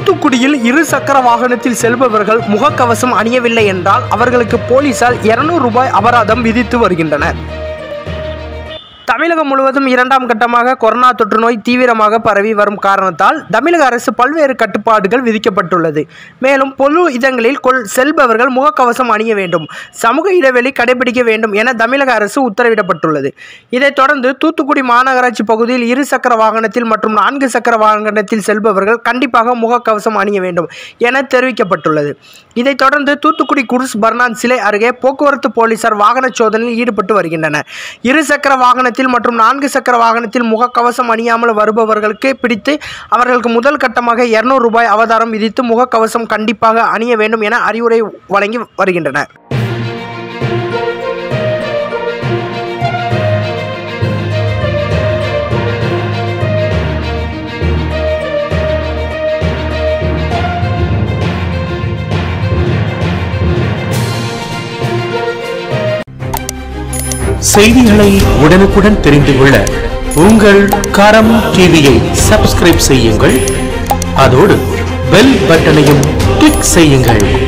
தூத்துக்குடியில் இரு சக்கர வாகனத்தில் செல்பவர்கள் முகக்கவசம் அணியவில்லை என்றால் அவர்களுக்கு போலீசார் 200 ரூபாய் அபராதம் விதித்து வருகின்றனர். தமிழகம் முழுவதும் இரண்டாம் கட்டமாக கொரோனா தொற்று நோய் தீவிரமாக பரவி வரும் காரணத்தால் தமிழக அரசு பல்வேறு கட்டுப்பாடுகள் விதிக்கப்பட்டுள்ளது. மேலும் பொது இடங்களில் கொள் செல்பவர்கள் முகக்கவசம் அணிய வேண்டும். சமூக இடைவெளி கடைபிடிக்க வேண்டும் என தமிழக அரசு உத்தரவிடப்பட்டுள்ளது. இதைத் தொடர்ந்து தூத்துக்குடி மாநகராட்சி பகுதியில் இரு சக்கர வாகனத்தில் மற்றும் நான்கு சக்கர வாகனத்தில் செல்பவர்கள் கண்டிப்பாக முகக்கவசம் அணிய வேண்டும் என தெரிவிக்கப்பட்டுள்ளது. இதைத் தொடர்ந்து தூத்துக்குடி குருஸ் பர்னான் சிலை அருகே போக்குவரத்து போலீசார் வாகன சோதனையில் ஈடுபட்டு வருகின்றனர். இரு சக்கர வாகனத்தில் மற்றும் நான்கு சக்கர வாகனத்தில் முகக்கவசம் அணியாமல் வருபவர்களுக்கு பிடித்து அவர்களுக்கு முதல் கட்டமாக 200 ரூபாய் அவதாரம் விதித்து முகக்கவசம் கண்டிப்பாக அணிய வேண்டும் என அறிவுரை வழங்கி வருகின்றனர். செய்திகளை உடனுக்குடன் தெரிந்து கொள்ள உங்கள் கரம் டிவியை சப்ஸ்கிரைப் செய்யுங்கள். அதோடு பெல் பட்டனையும் கிளிக் செய்யுங்கள்.